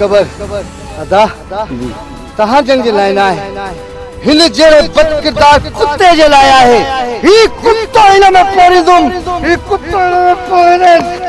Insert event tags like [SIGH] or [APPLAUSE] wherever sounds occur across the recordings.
ख़बर अदा, तहां जंग जे लाइन आए हिन जहिड़े बदकिरदार कुते जे लाइ आहे, ही कुतो हिन में पोरींदुमि। ही कुतो हिन में पोरींदुमि।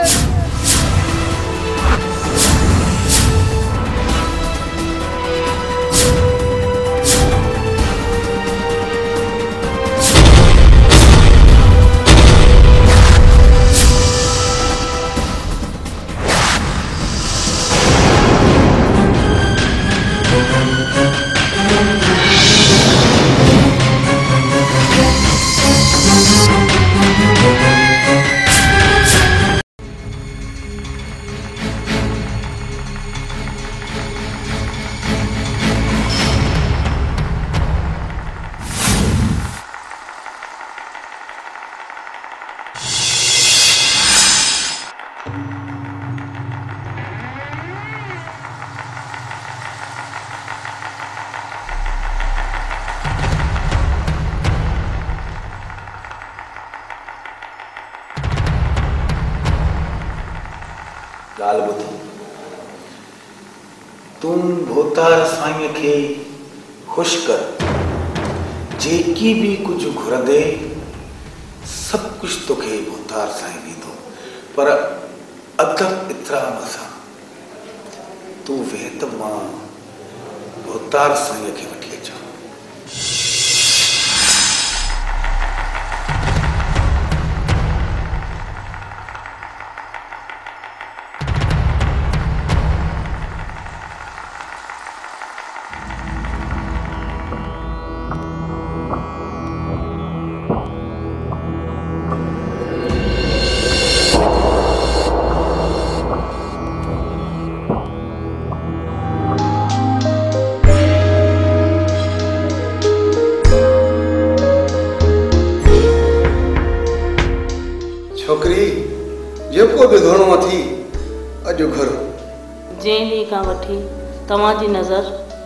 नज़र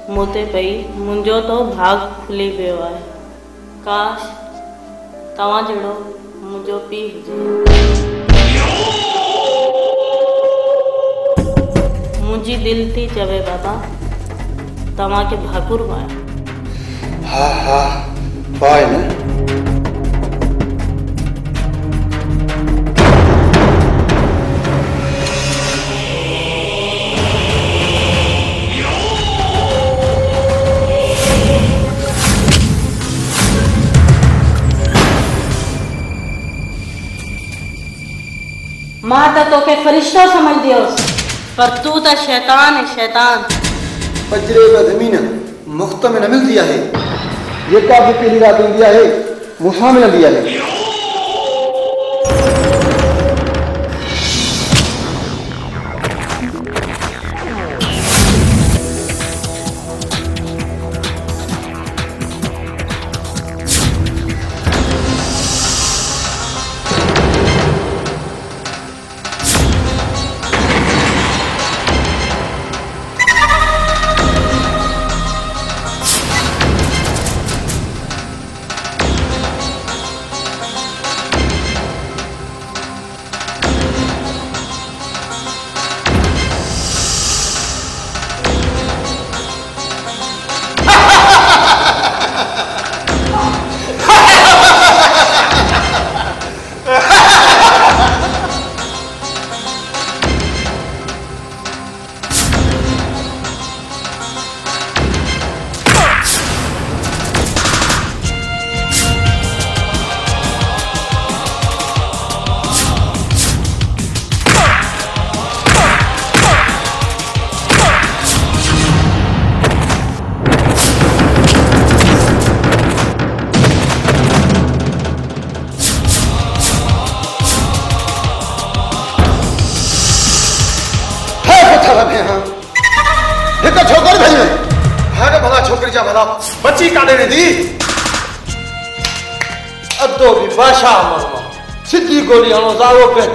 मूं पई। मुंहिंजो तो भाग खुली पे आहे। काश तव्हां जहिड़ो मुंहिंजो पीउ हुजे। मुंहिंजी दिलि थी चवे बाबा तव्हांखे भाकुर हाँ हा हा। त के फरिश्ता समझ दियो। पर तू तो शैतान है शैतान। पजरे ब ज़मीन मुफ़्त में न मिल दिया है ये काफ़ी पीली रात दिया है मुसा में न दिया है सिधी गोली हणो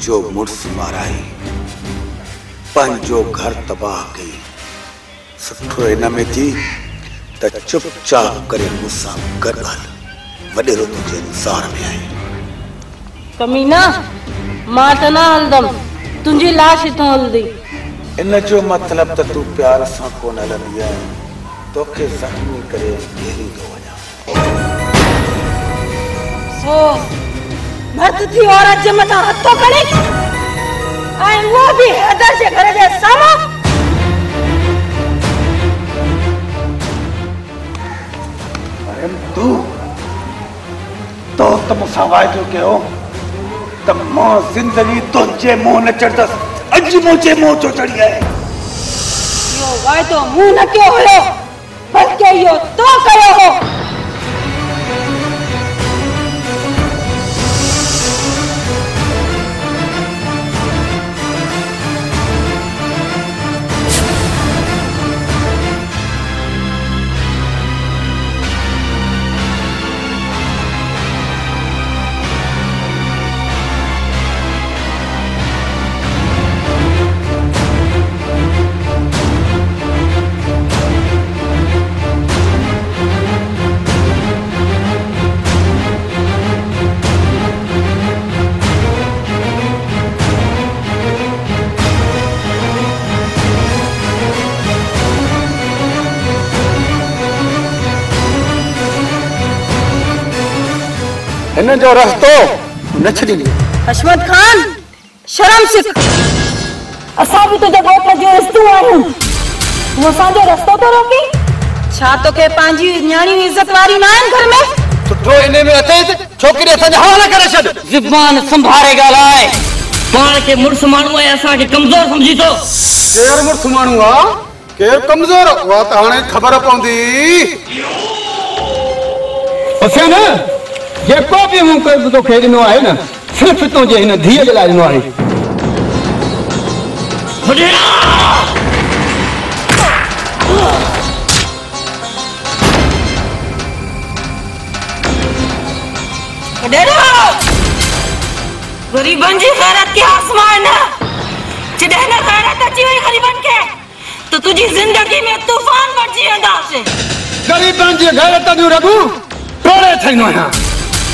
पंहिंजो मुड़ुस माराई पंहिंजो घर तबाह कई सुठो हिन में थी त चुपचाप करे मूंसां गॾु हल वॾेरो तुंहिंजे इंतज़ार में आहे कमीना माँ त न हलंदमि तुंहिंजी लाश हितां हलंदी। इन जो मतिलब त तूं प्यार सां कोन हलंदी आहे तोखे ज़ख़्मी करे घेरी थो वञा। सो जे मथां हथ थो खणे ऐं उहो बि हैदर जे घर जे साम्हूं अरे तू तो त मूंसां वाइदो कयो त माँ ज़िंदगी तुंहिंजे मुंहुं न चढ़ंदसि अॼु मुंहिंजे मुंहुं जो चढ़ी आहे इहो वाइदो मूं न कयो हुयो बल्कि इहो तो कयो हो। हिन जो रस्तो न छॾींदी हशमत खान शर्म सिख असां बि तुंहिंजे ॻोठ जो रिश्तो आहियूं। तूं असांजो रस्तो थो रोकी? छा तोखे पंहिंजी न्याणी इज़त वारी न आहिनि घर में? सुठो इन में अथई त छोकिरी असांजा हवाले करे छॾ। ज़ुबान संभारे ॻाल्हाए। पाण खे मुड़ुस माण्हू ऐं असांखे कमज़ोर सम्झी थो केरु मुड़ुस माण्हू आहे केरु कमज़ोर? उहा त हाणे ख़बर पवंदी। हुसैन! जेको बि मूं तोखे ॾिनो आहे न सिर्फ़ु तुंहिंजे हिन धीअ जे लाइ ॾिनो आहे। गरीबन जी गैरत के आसमान जॾहिं न गैरत अची वई गरीबन खे त तुंहिंजी ज़िंदगी में तूफ़ान बणिजी वेंदासीं। ग़रीबनि जी गैरत जूं रगूं टोड़े थींदो आहियाँ।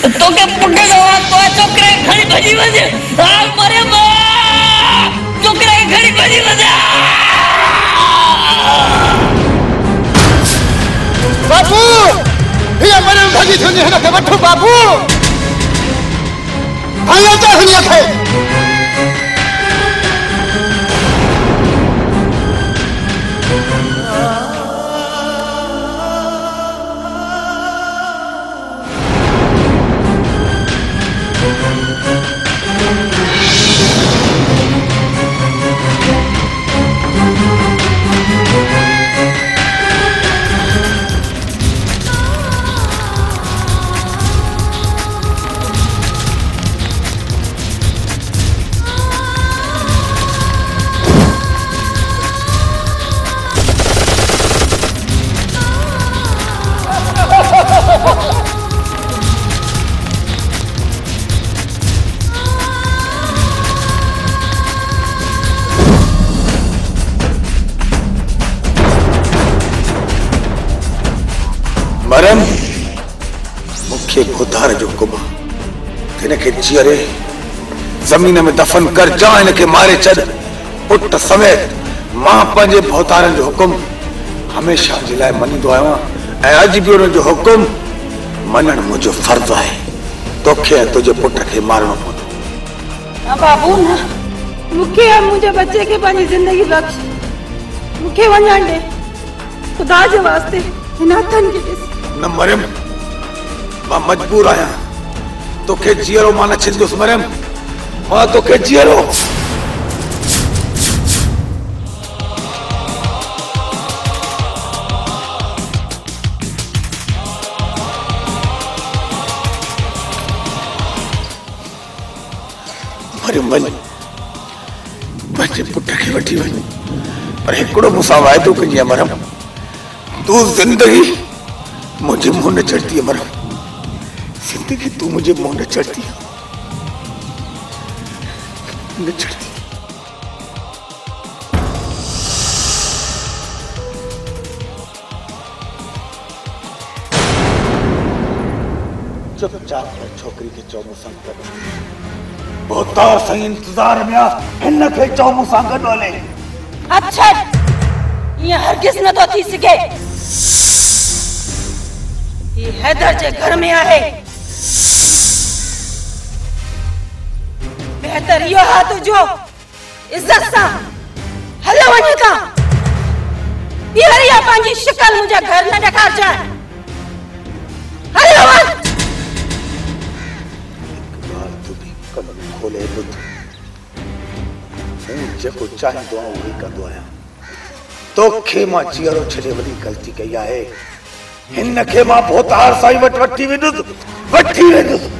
आहे तोखे पुट जो वास्तो आहे छोकिरे खे खणी भॼी वञ हाल मरे छोकिरे खे खणी भॼी वञ बाबू हीअ मरण भॼी थींदी हिनखे वठो बाबू हलो त हनिया खे ज़मीन में दफ़न कर जा हिनखे मारे छॾ पुट समेत माँ पंहिंजे भौतारनि जो हुकुम। हमेशह जे लाइ मञींदो आहियाँ ऐं अॼु बि हुननि जो हुकुम मञणु मुंहिंजो फर्ज़ु आहे। तोखे ऐं तुंहिंजे पुट खे मारणो पवंदो। बाबू न मूंखे ऐं मुंहिंजे बच्चे खे पंहिंजी ज़िंदगी बख़्श। मूंखे वञणु ॾे। ख़ुदा जे वास्ते हिन हथनि खे ॾिस। न मरियम माँ मजबूर आहियाँ तोखे जीअरो माँ न छींदुसि मरियम। माँ तोखे जीअरो मरियम वञ पंहिंजे पुट खे वठी वञ पर हिकिड़ो मूंसां वाइदो कजांइ मरियम? तूं ज़िंदगी मुझे मुँह न चढ़ती है मरा ज़िंदगी तू मुझे मुँह न चढ़ती न चुपचाप कर छोकरी के चौमू संग कर बहुतार संग इंतज़ार में आ हिन खे चौमू सां गॾु अच्छा ये हरगिज़ न तो थी सके ये हैदर जे घर में आहे बेहतर इहो आहे तुंहिंजो इज़त सां। हल वञ था ॿीहर पंहिंजी शिकल मुंहिंजे घर न ॾेखारजांइ हल वञ तूं में खोल बुध हूँ जेको चाहींदो आहियाँ उहो ई कंदो आहियाँ तोखे माँ चीअरो छॾे वॾी ग़लती कई आहे हिन खे माँ भोतार साईं वटि वठी वेंदुसि वठी वेंदुसि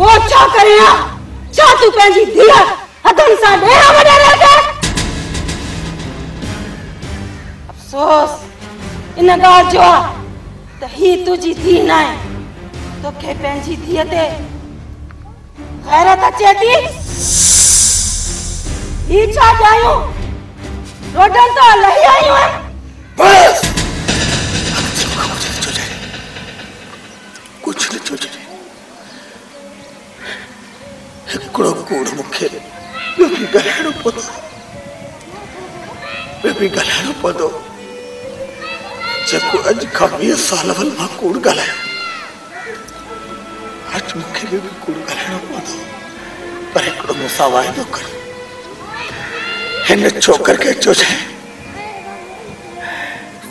हा त पोइ छा करे हा छा तूं पंहिंजी धीअ सां ॾेरा वॾा रहे अफ़सोस इन ॻाल्हि जो आहे त ही तुंहिंजी धीउ न आहे तोखे पंहिंजी धीअ ते गैरत अचे थी ही छा ॼायूं रोडनि तां लही आयूं आहिनि बस। कुछ न चुजे कुछ न चुजे हिकिड़ो कूड़ मूंखे साल वल माँ कूड़ पर हिकिड़ो मूंसां वाइदो कर।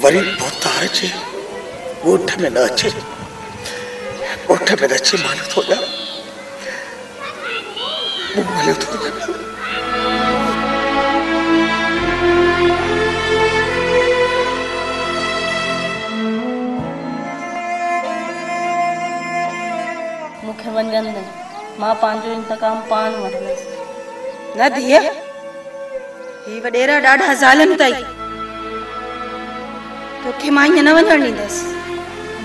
वरी बोतार जे ॻोठ में न अचे। ॻोठ में न अचे मालिक थो ॼाण। मूं मालिक थो ॼाण मूंखे माँ पंहिंजो इंतकाम पाण वठंदसि न धीअ ही वॾेरा ॾाढा ज़ालिम अथई तोखे माँ ईअं न वञणु ॾींदसि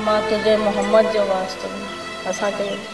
माँ तुंहिंजे मोहम्मद जो वास्तो असांखे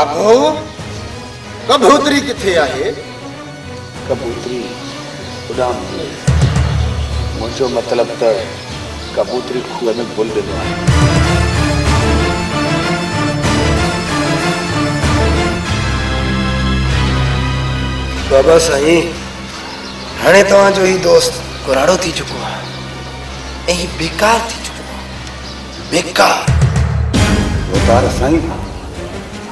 बाबू कबूतरी किथे आहे? कबूतरी? उॾाम मुंहिंजो मतिलबु त कबूतरी खूह में भुल ॾिनो आहे बाबा साईं हाणे तव्हांजो ही दोस्त कुराड़ो थी चुको आहे ऐं बेकार थी चुको आहे बेकार। भोतार साईं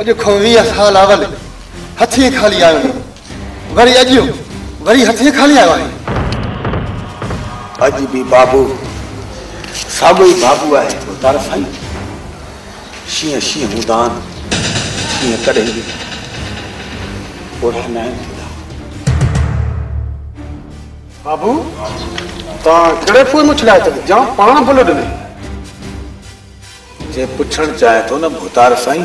अॼु खां साल अवल हथी खाली आयो आहियाँ। वरी अॼु वरी हथी खाली आयो आहे अॼु बि बाबू साॻियो ई बाबू आहे भोतार साईं शींहं शींहं मुदान शींहं कॾहिं बि ॿुढ़ा न आहिनि बाबू तव्हां कहिड़े फूल में छॾाए था जाम पाण भुल ॾिने जे पुछणु चाहे थो न भूतार साईं।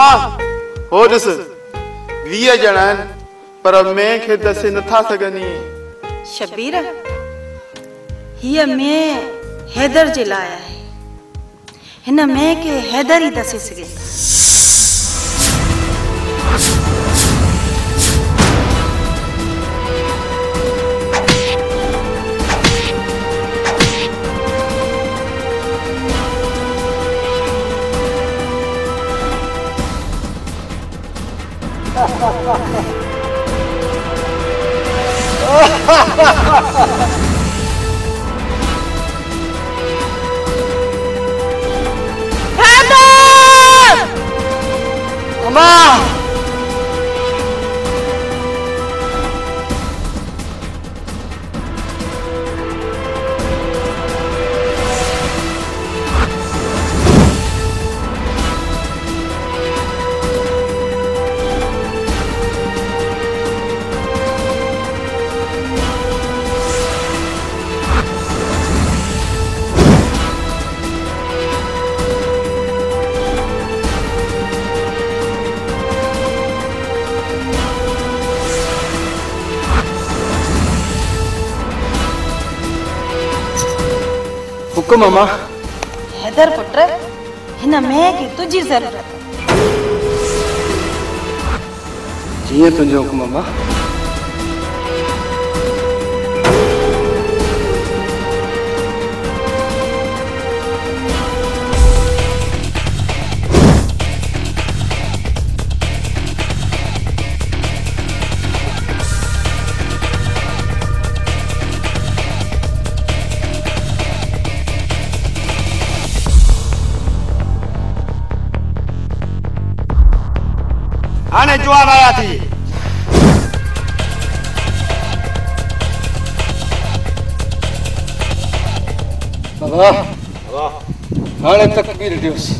अम्मा हो ॾिस वीह ॼणा आहिनि पर मैं खे दसे नथा सघनि। शबीर, हीअ में हैदर जे लाइ आहे। हिन में खे हैदर ई दसे सघे थो। हुकुम अम्मा हैदर पुट हिन में खे तुंहिंजी ज़रूरत आहे हाणे तकबीर ॾियोसि सची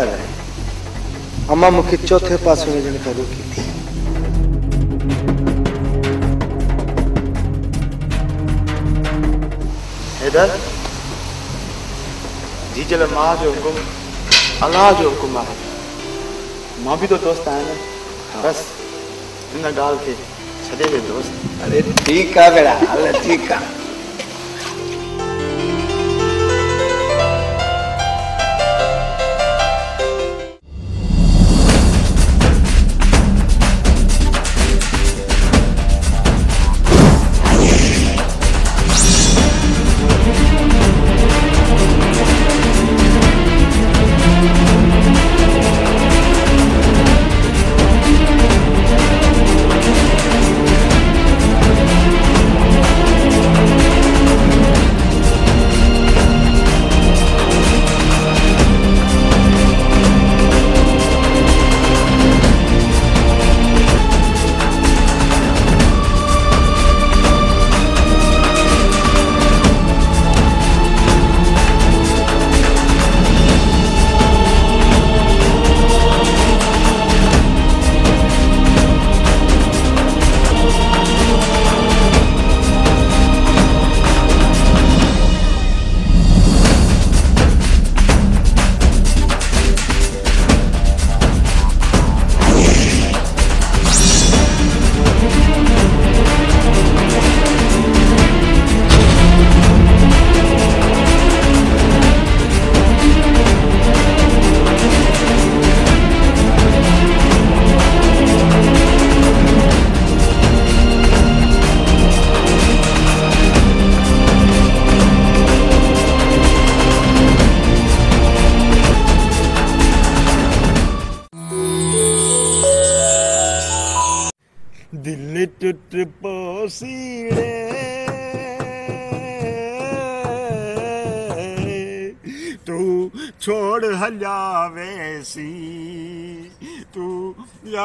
ॻाल्हि आहे अम्मा मूंखे चौथे पासे वञण खां रोकी थी हैदर जी जल माँ जो हुकुम अलाह जो हुकुम आहे माँ बि तो दोस्त आहियाँ न। बस हिन ॻाल्हि खे छॾे ॾे दोस्त। अरे ठीकु आहे बेड़ा हल ठीकु आहे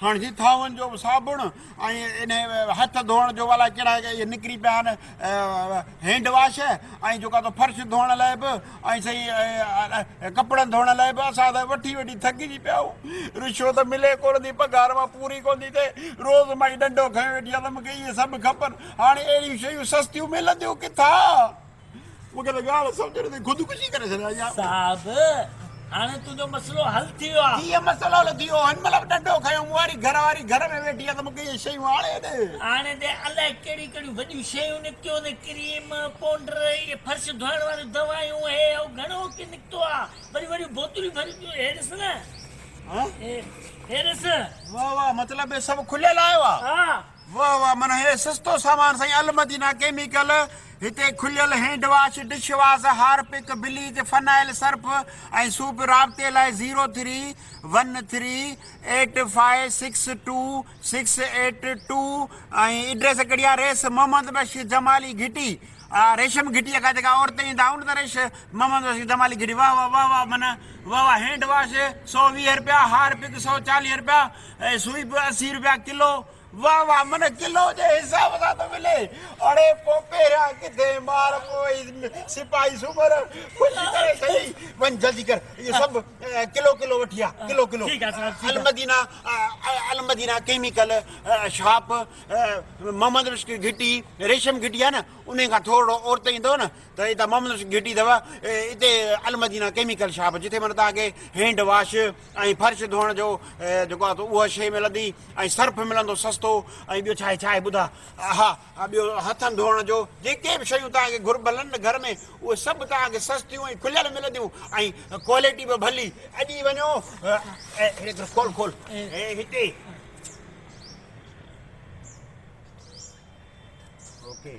हाणे जी थावनि जो साबुण इन हथ धोअण जो अलाए कहिड़ा इहे निकिरी पिया आहिनि हैंड वॉश, ऐं तो फर्श धोअण लाइ बि सही कपिड़नि धोअण लाइ बि असां त वठी वठी थकिजी आहियूं रिश्वत मिले कोन थी, पघार पूरी कोन थी थिए। रोज़ माँ ॾंडो खयो वेठी आहे त मूंखे इहे सभु खपनि। हाणे अहिड़ियूं शयूं सस्तियूं मिलंदियूं किथां? मूंखे त हाणे तुंहिंजो मसइलो हल थी वियो आहे हीअ मसइलो हल थी वियो हिन महिल बि ॾंडो खयो मूं वारी घर वारी घर में वेठी आहे त मूंखे इहे शयूं हाणे ॾे। हाणे ते अलाए कहिड़ी कहिड़ियूं वॾियूं शयूं निकितियूं आहिनि क्रीम पाउडर इहे फर्श धोइण वारियूं दवायूं हे ऐं घणो की निकितो आहे वरी वॾियूं बोतलूं भरी पियूं हे ॾिस न। हे? ॾिस। वाह वाह मतिलबु हे सभु खुलियल आयो आहे वाह वाह माना हे सस्तो सामान साईं अलमदीना केमिकल हिते खुलियल hand wash dish wash Harpic bleach phenyl Surf ऐं सूप राब्ते लाइ zero three, one three, eight five, six two, six eight two address कहिड़ी रेस मोहम्मद बशीर जमाली घिटी। रेशम घिटीअ खां जेका औरत ईंदा रेश मोहम्मद बशीर जमाली घिटी। वाह वाह वाह वाह, माना, वाह वाह हैंड वॉश सौ वीह रुपया, हारपिक सौ चालीह रुपया, ऐं सुई बि किलो। वाह वाह मन किलो जे हिसाब सां थो मिले। अड़े पोइ पहिरियाँ किथे मार पोइ सिपाही सुमर। ख़ुशी करे सही। वञ जल्दी कर। इहे सभु किलो किलो वठी आ किलो किलो आहे अलमदीना अलमदीना केमिकल शॉप मोहम्मद रश्क घिटी रेशम घिटी आहे न उन खां थोरो औरत ईंदो न त हितां मोहम्मद रश्क घिटी अथव हिते अलमदीना केमिकल शॉप जिते माना तव्हांखे हैंड वॉश ऐं फर्श धोअण जो जेको आहे त उहा शइ मिलंदी ऐं सर्फ मिलंदो सस्तो ऐं ॿियो छा आहे छा आहे ॿुधा हा हा, ॿियो हथनि धोअण जो जेके बि शयूं तव्हांखे घुरबलनि न घर में उहे सभु तव्हांखे सस्तियूं ऐं खुलियल मिलंदियूं ऐं क्वालिटी बि भली अॼु वञो खोल खोल ए, हिते ओके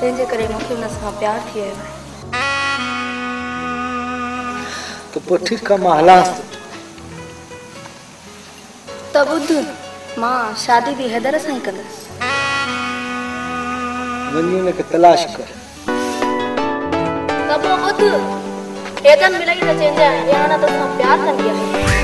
तंहिंजे करे मूंखे हुन सां प्यार थी वियो। आहे त पोइ ठीकु आहे माँ हलांसि। त ॿुध माँ शादी बि हैदर सां ई कंदसि। वञी हुनखे तलाश कर। त पोइ ॿुध हैदर मिलई त चइजांइ ॼाण तोसां प्यार कंदी आहे।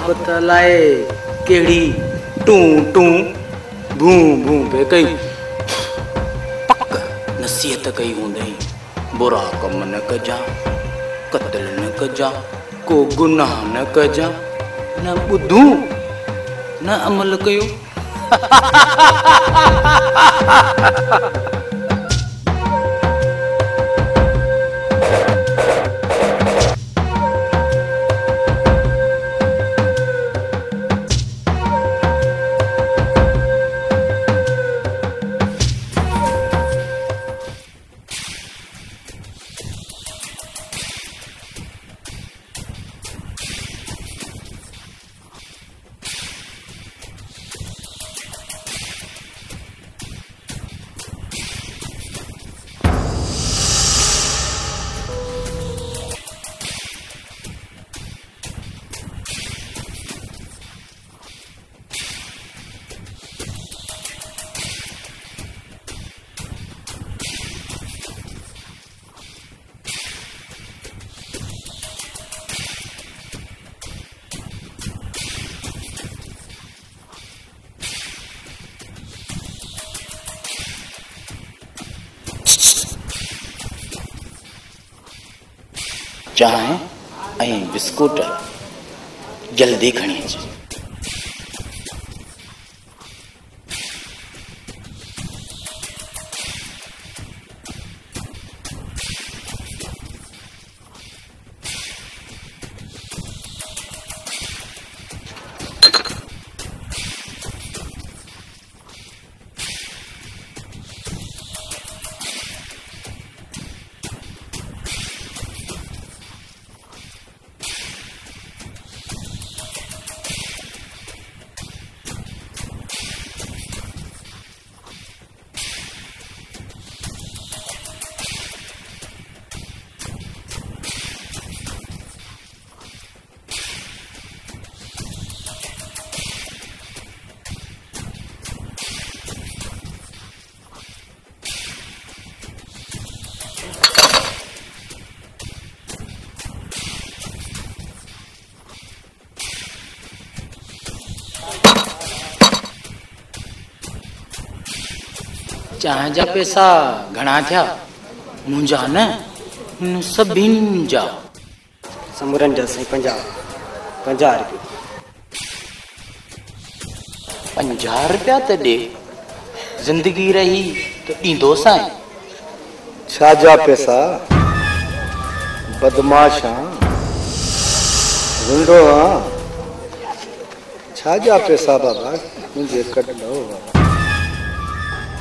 साहब त लाए कहिड़ी टूं टूं, भूं भूं पे कई। पक नसीहत कई हूंदई बुरा कम न कजा, कत्ल न कजा, को गुनाह न कजा। न ॿुधूं न अमल कयूं। [LAUGHS] बिस्कुट जल्दी खणी अच चांहि जा पैसा घणा थिया। मुंहिंजा न सभिनि जा। समूरनि जा साईं पंजाह पंजाह रुपया। पंजाह रुपया त ॾे ज़िंदगी रही त ॾींदो साईं। छाजा पैसा बदमाश। हाँ गुंडो हाँ। छाजा पैसा बाबा मुंहिंजे कढंदो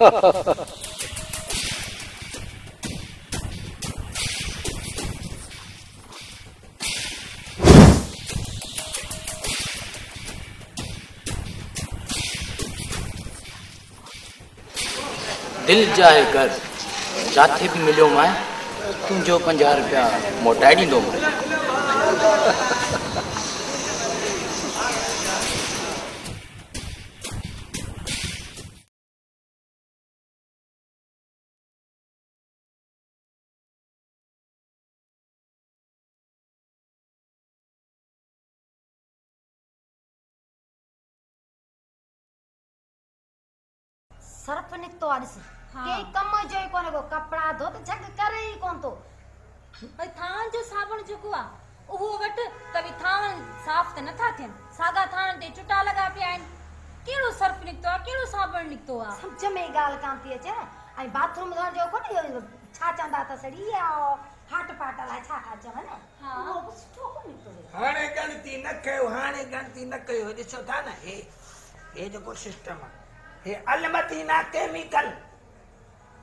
दिलि जाए कर। जिथे बि मिलियो माँ तुंहिंजो पंजाह रुपया मोटाए ॾींदो सर्फ निकितो आहे ॾिस कंहिं कम जो ई को कपिड़ा धो त झग करे ई कोन थो भई थान जो साबुण जेको आहे उहो वटि त थान साफ़ त नथा थियनि। साॻा थान ते चुटा लॻा पिया आहिनि कहिड़ो सर्फ निकितो आहे कहिड़ो साबुण निकितो आहे सम्झ में ॻाल्हि कान थी अचे न? बाथरूम धोइण जो इहो छा चवंदा त सड़ी इहा हाट पाट अलाए छा था चवनि उहो बि सुठो कोन निकितो हाणे गणती न कयो हाणे गणती न कयो ॾिसो था न हे हे जेको सिस्टम आहे हे अलमदीना केमिकल।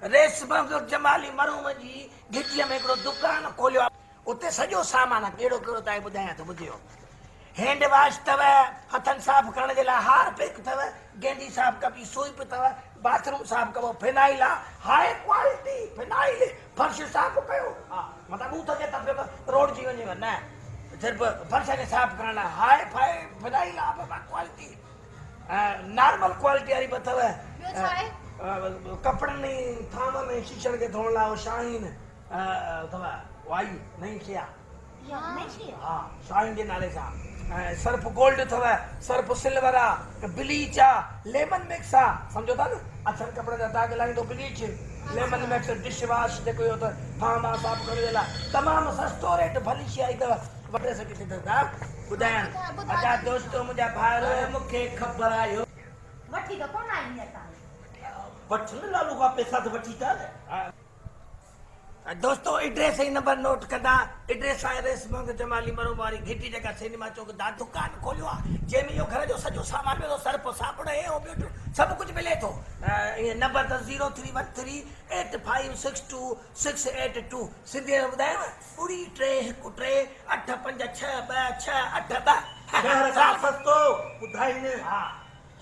रेशम जो जमाली मरूम जी घिटीअ में हिकिड़ो दुकानु खोलियो। आहे उते सॼो सामान आहे कहिड़ो कहिड़ो तव्हांखे ॿुधायां थो ॿुधियो हैंड वॉश अथव हथनि साफ़ करण जे लाइ हारपिक अथव गेंडी साफ़ कबी, सूप अथव बाथरूम साफ़ कबो, फिनाइल आहे हाई क्वालिटी फिनाइल, फर्श साफ़ कयो। हा मतिलबु ॿूथ जे तर्फ़ रोड जी वञेव, न? सिर्फ़ु फर्श खे साफ़ करण लाइ हाई फाई, फिनाइल आहे क्वालिटी। नॉर्मल क्वालिटी वारी बि अथव छा आहे? अ, कपिड़नि थाम में शीशनि खे धोअण लाइ शाहीन अथव वाई नई शइ आहे हा शाहीन जे नाले सां ऐं सर्फ गोल्ड अथव सर्फ सिल्वर आहे ब्लीच आहे लेमन मिक्स आहे सम्झो था न अछनि कपिड़े जा दाग लाईंदो bleach lemon mix dish wash जेको इहो त थाम आहे साफ़ करण जे लाइ तमामु सस्तो रेट भली शइ आई अथव वठे सघे थी था ॿुधाइण अच्छा दोस्तो मुंहिंजा भाउर मूंखे ख़बर आयो। वठी त कोन आई वठनि लालू खां पैसा त वठी था दोस्तो एड्रेस ई नंबर नोट कंदा एड्रेस आहे रेसमंग जमाली मरो वारी घिटी जगह सिनेमा चौक दा दुकान खोलियो। आहे जंहिंमें इहो घर जो सॼो सामान मिलंदो सर्फ साबुण हे हो ॿियो सभु कुझु मिले थो इहे नंबर अथव zero three one three eight five six two six eight two. सिंधीअ में ॿुधायांव ॿुड़ी टे हिकु टे अठ पंज छह ॿ छह अठ ॿ। सस्तो ॿुधाईंदे हा।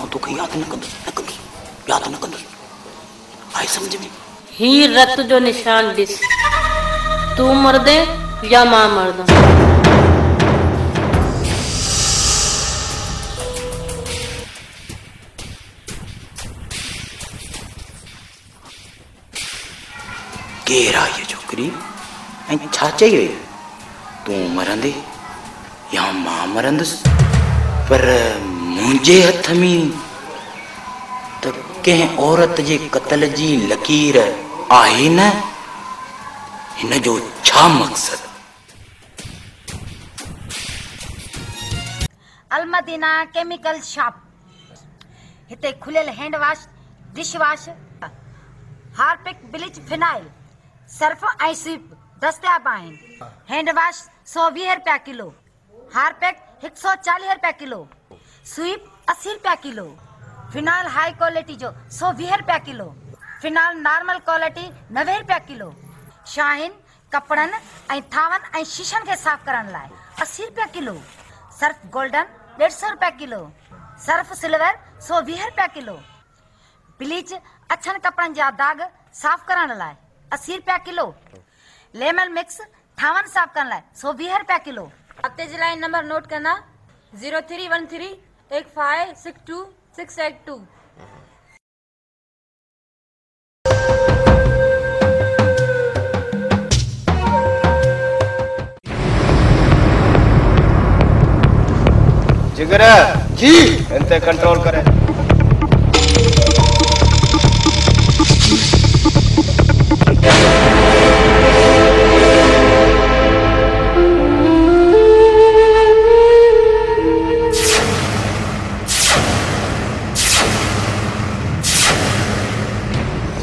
ऐं तोखे यादि न कंदुसि न कंदुसि यादि न कंदुसि आहे सम्झ में? ही रत जो निशान ॾिस तूं मरदे या माँ मरदम केरु इहा छोकिरी? ऐं छा चई वई तूं मरंदे या माँ मरंदुसि पर मुझे हथमी तो कंहिं औरत जे कतल जी लकीर आहे न, हिन जो छा मक़सदु? Al Madina chemical shop. हिते खुलियल hand wash dish wash Harpic, bleach, phenyl, Surf ऐं सीप दस्तियाब आहिनि। हैंड वॉश सौ वीह रुपया किलो, हार्पिक हिकु सौ चालीह रुपया किलो। स्वीप असी रुपया किलो। फिनाइल हाई क्वालिटी जो सौ वीह रुपया किलो। फिनाइल नॉर्मल क्वालिटी नवे रुपया किलो। शाहिन कपड़नि थावनि शीशनि खे साफ़ करण लाइ असी रुपया किलो। सर्फ गोल्डन ॾेढ सौ रुपया किलो। सर्फ सिल्वर सौ वीह रुपया किलो। ब्लीच अछनि कपड़नि जा दाग साफ़ करण लाइ असी रुपया किलो। लेमन मिक्स थावनि साफ़ करण लाइ सौ वीह रुपया किलो। हफ़्ते जे नंबर नोट करना zero three one three eight five six two six eight two Jigar ji. इनते control करे।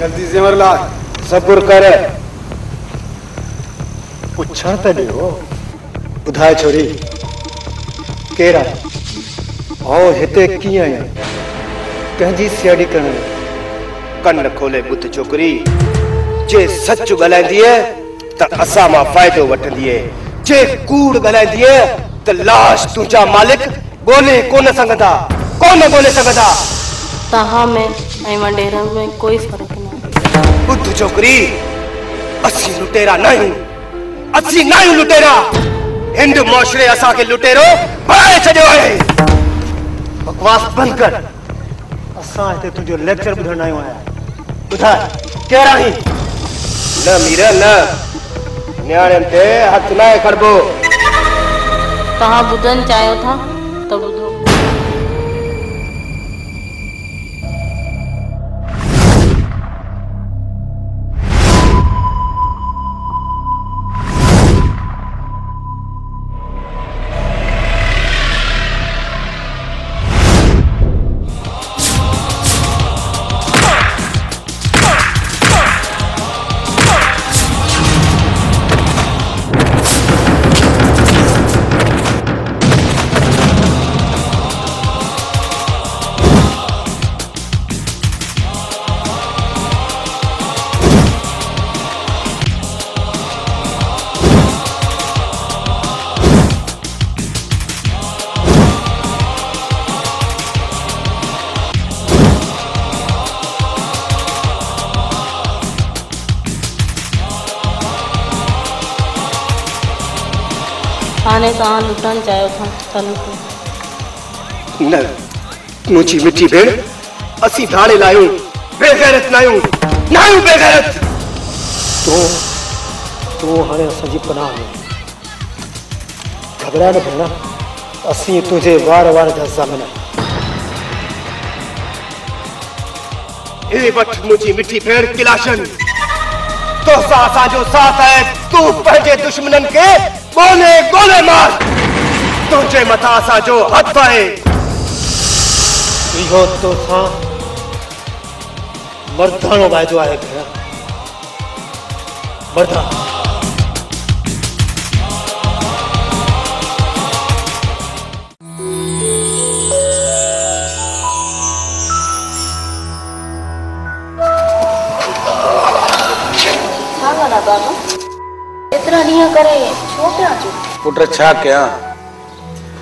जल्दी जेवरलाल सबुर कर। पुछा त ॾियो ॿुधाए छोरी केरु। आहे ऐं हिते कीअं आहीं कंहिंजी सियाड़ी करण। कन खोले ॿुध छोकिरी जे सच ॻाल्हाईंदीअ त असां माँ फ़ाइदो वठंदीअ जे कूड़ ॻाल्हाईंदीअ त लाश तुंहिंजा मालिक ॻोल्हे कोन सघंदा? कोन ॻोल्हे सघंदा? तव्हां में ऐं वॾेरनि में कोई फ़र्क़ु न ॿुध छोकिरी असीं लुटेरा न आहियूं असीं न लुटेरा। हिंद मुआशिरे असांखे लुटेरो बणाए छॾियो आहे बकवास बंदि कर। असां हिते तुंहिंजो लेक्चर ॿुधण आयो आहियाँ ॿुधाए केरु आहीं न मीर, न। न्याणियुनि ते हथ न खणबो तव्हां ॿुधणु चाहियो था? लुटणु चाहियो था त लुटो न मुंहिंजी मिठी भेण असीं धाणे लाहियूं बेगैरत न आहियूं न आहियूं बेगैरत। तूं तूं हाणे असांजी पनाह में। घबरा न भेण असीं तुंहिंजे वार वार जा ज़ामिन। हे वठ मुंहिंजी मिठी भेण किलाशन। तोसां असांजो साथ आहे, तूं पंहिंजे दुश्मननि खे ॻोल्हे ॻोल्हे मार। तुंहिंजे मथां असांजो हथु आहे इहो तोसां मर्दाणो वाइदो आहे भेण। आहे एतिरा ॾींहं करे छो पिया अचो पुट छा कयां?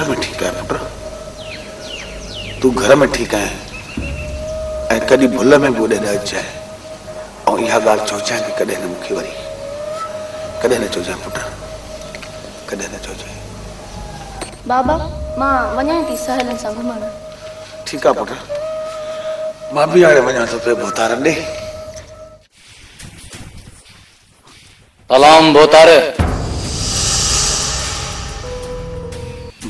घर में ठीक है पुट तू घर में ठीक है ऐं कॾहिं भुल में बि ओॾे न अचिजांइ ऐं इहा ॻाल्हि चवजांइ कि कॾहिं न मूंखे वरी. कॾहिं न चवजांइ पुट कॾहिं न चवजांइ. बाबा माँ वञां थी सहेलियुनि सां घुमण? ठीकु आहे पुटु माँ बि हाणे वञा थो पियो भोतारनि ॾे. सलाम भोतार।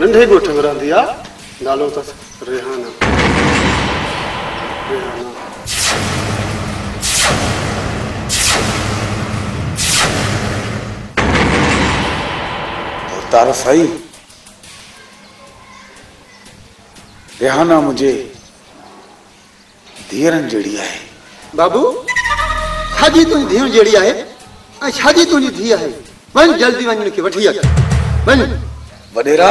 नंढे ॻोठ में रहंदी आहे नालो अथसि रेहाना। रेहाना। भोतार साईं रिहाना मुंहिंजे धीअरनि जहिड़ी आहे बाबू छाजी तुंहिंजी धीअ जहिड़ी आहे ऐं छाजी तुंहिंजी धीअ आहे वञ जल्दी वञ हुनखे वठी अच वञ वॾेरा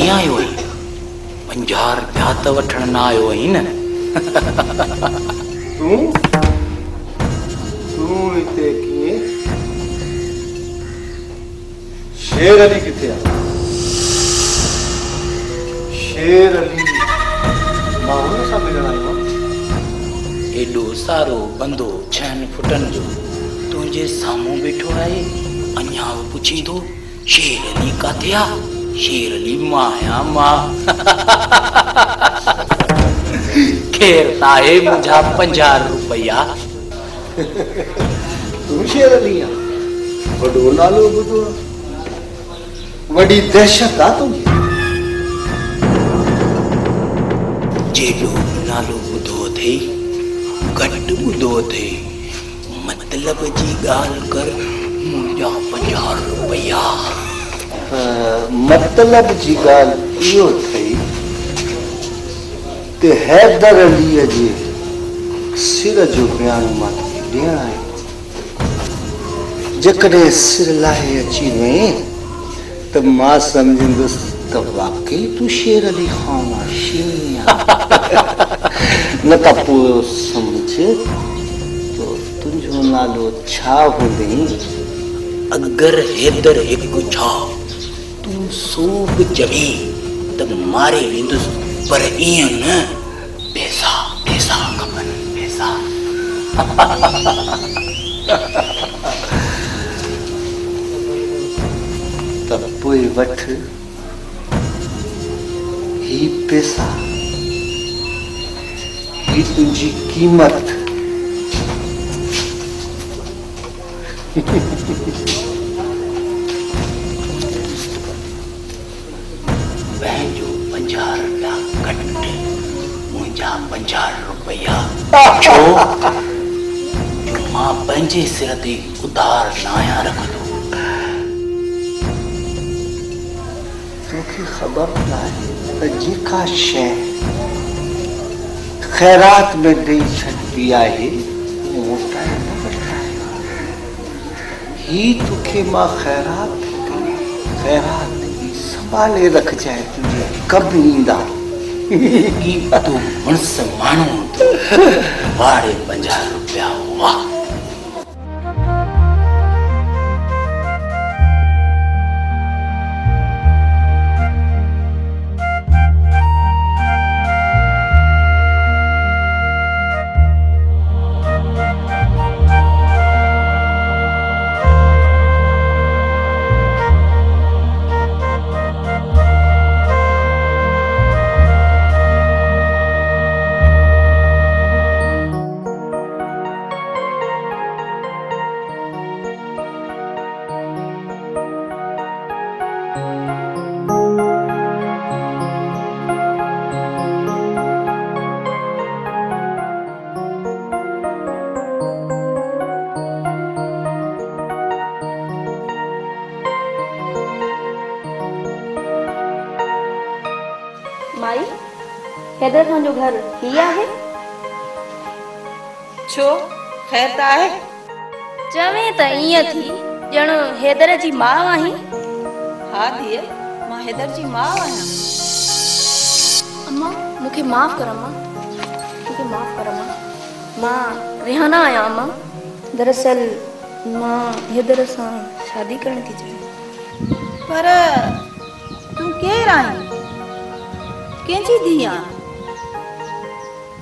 कीअं आयो आहीं पंजाह रुपया त वठण न आयो आहीं न तूं? तूं हिते कीअं शेर अली किथे आहे? शेर अली माँ हुन सां मिलण आयो एॾो सारो बंदो छहनि फुटनि जो तुंहिंजे साम्हूं बीठो आहे। अञा बि पुछींदो शेर अली काथे आहे? शेर अली माँ आहियाँ माँ। खेर त आहे मुंहिंजा रुपया। तूं शेर अली आहे वॾो नालो ॿुधो आहे वॾी दहशत आहे तुंहिंजी जेॾो नालो ॿुधो अथई घटि ॿुधो अथई मतिलब जी ॻाल्हि कर मुंहिंजा पंजाह रुपया। मतलब जी ॻाल्हि इहो अथई त हैदर अलीअ जे सिर जो बयान माँ तोखे ॾियण आयो जेकॾहिं सिर लाहे अची वई, त माँ सम्झंदुसि त वाकई तूं शेर अली आहीं [LAUGHS] न त पोइ सम्झ तो तुंहिंजो नालो छा हूंदई अगरि हैदर हिकु छा? तूं सो बि मारे वेंदुसि पर ईअं पैसा पैसा खपनि पैसा त पोइ वठ, ही पैसा, ही तुंहिंजी क़ीमत। [LAUGHS] पंजाह रुपया। जो माँ पंहिंजे सिर ते उधार न आहियाँ रखंदो तोखे ख़बर न आहे त जेका शइ खैरात में ॾेई छॾिबी आहे ही तोखे माँ खैरात खैरात संभाले रखजांइ तुंहिंजे कब ईंदा। ई तूं मुड़ुस माण्हू वाड़े पंजाह रुपया वाह जो घर ही। आहे छो ख़ैर त आहे चवे त ईअं थी ॼण हैदर जी माउ आहीं। हा धीअ माँ हैदर जी माउ आहियाँ। अम्मा मूंखे माफ़ कर अम्मा। मूंखे माफ़ कर अम्मा। माँ रिहाना आहियाँ अम्मा। दरअसल माँ हैदर सां शादी करण थी चाहियाँ। पर तूं केरु आहीं? कंहिंजी धीउ आहीं?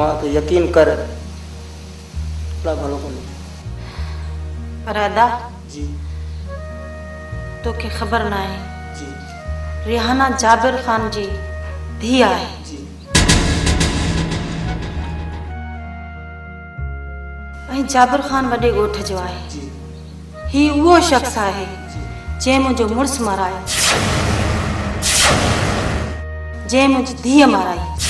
माँ त यकीन कर। भलो अदा जी। तोखे ख़बर न आहे जी। रिहाना जाबिर ख़ान जी आहे जी। ऐं जाबिर ख़ान वॾे ॻोठ जो आहे। जी। ही उहो शख़्स आहे जंहिं मुंहिंजो मुड़ुसु मारायो। जंहिं मुंहिंजी धीअ माराई।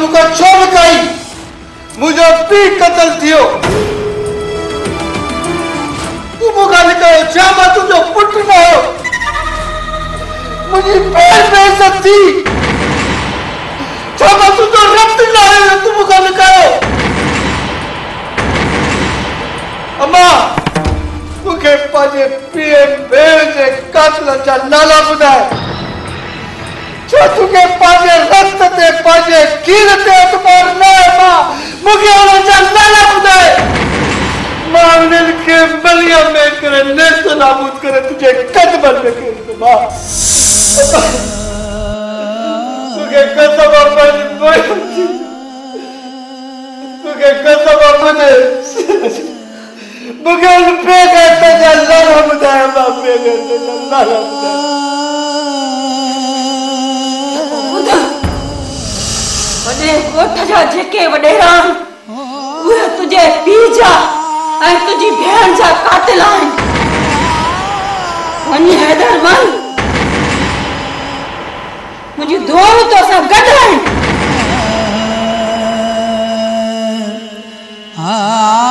वॾी ॻाल्हि मूंखां छो लिकाई मुंहिंजो पीउ क़तल थियो तूं मूंखां लिकायो छा माँ तुंहिंजो पुटु न आहियो मुंहिंजी भेण बेइज़त थी। छा माँ तुंहिंजो रत न आहियो तूं मूंखां लिकायो अम्मा मूंखे पंहिंजे पीउ भेण जे कातल जा नाला ॿुधाए छो तोखे पंहिंजे रत ते पंहिंजे खीर ते एतबार न आहे माँ करे, नेस्त नाबूद करे तुंहिंजे कदमनि में। करे माँ। तोखे कसम जी तोखे कसम आहे मुंहिंजे मूंखे हुन बेघर ते जा नाला ॿुधाए माँ बेघर ते जा नाला ॿुधाए वॾे ॻोठ जा जेके वॾेरा वो तुंहिंजे पीउ जा ऐं तुंहिंजी भेण जा कातिल आहिनि। वञी हैदर वञ मुंहिंजी तो तोसां गॾु आहिनि अरे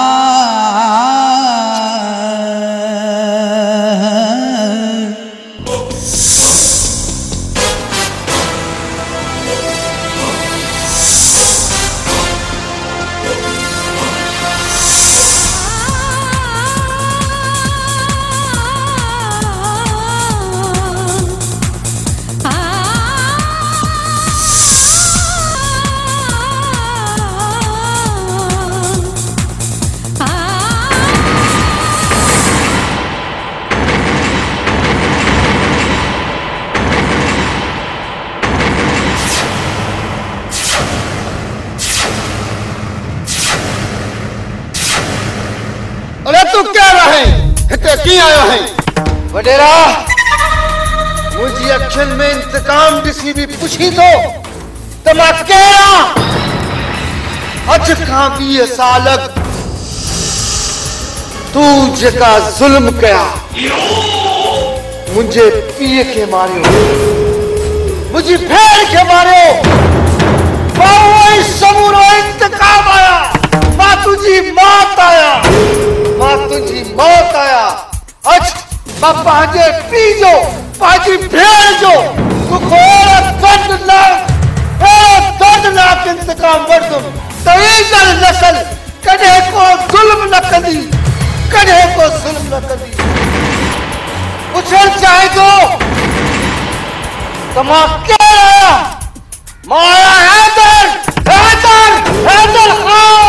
कीअं आयो है। वडेरा मुंहिंजी अखियुनि में इंतकाम ॾिसी बि पुछी त माँ केरु आहियाँ अॼु खां वीह साल अॻु तूं जेका ज़ुल्म कया मुंहिंजे पीउ खे मारियो मुंहिंजी भेण खे मारियो समूरो इंतकाम आया। माँ तुंहिंजी मौत आया। माँ तुंहिंजी मौत आया। अॼु माँ पंहिंजे पीउ जो पंहिंजी भेण जो दर्दनाक त नसल कॾहिं को ज़ुल्म न कंदी। कॾहिं को ज़ुल्म न कंदी। पुछणु चाहे थो त केरु आहियाँ माँ आहियाँ हैदर हैदर हैदर खान।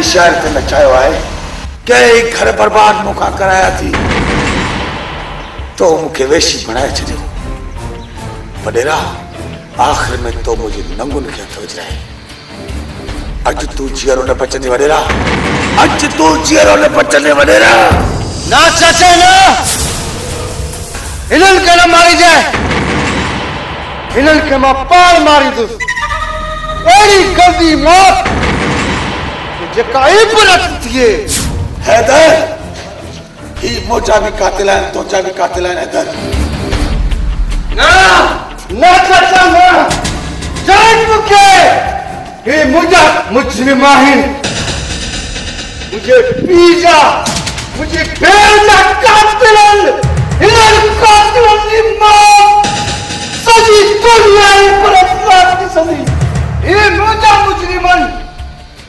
इशारे ते नचायो आहे कई घर बर्बाद मूंखां कराया थी। तो मूंखे वेशी बणाए छॾियो वडेरा आख़िर में तो मुंहिंजे नंगुनि खे हथ विझराए अॼु तूं जीअरो न बचंदे वडेरा अॼु तूं जीअरो न बचंदे ना चाचे ना। हिननि खे न मारे जाए। हिननि खे माँ पाण मारींदुसि अहिड़ी गंदी मौत। कि जेका इबरत थिए हैदर ही मुंहिंजा बि कातिल आहिनि तुंहिंजा बि कातिल आहिनि हैदर। न। न चाचा न जान मूंखे हे मुंहिंजा मुजरिम आहिनि मुंहिंजे पीउ जा मुंहिंजे भेण जा कातिल। आहिनि हिननि कातिलनि जी मौत सॼी दुनिया जी परस्तार ॾिसंदी हे मुंहिंजा मुजरिम आहिनि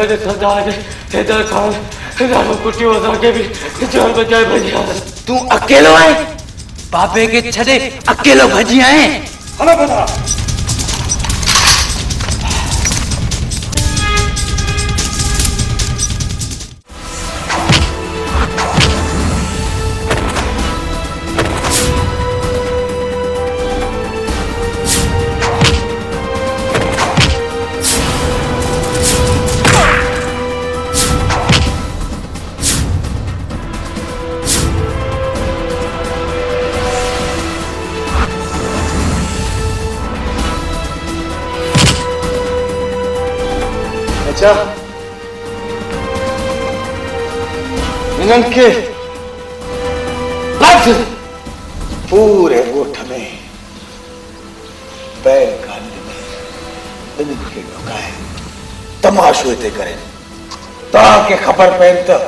साहिब जे सरदार हैदर खान ॾाढो कुटियो असांखे भी जान बचाए भैया तू अकेलो है? बाबे के छड़े अकेलो भजिया है। हलो बता हिननि खे बस पूरे ॻोठ में बैल गांड में ॿिन्हिनि खे ढुकाए तमाशो हिते करे। तव्हांखे ख़बर पए त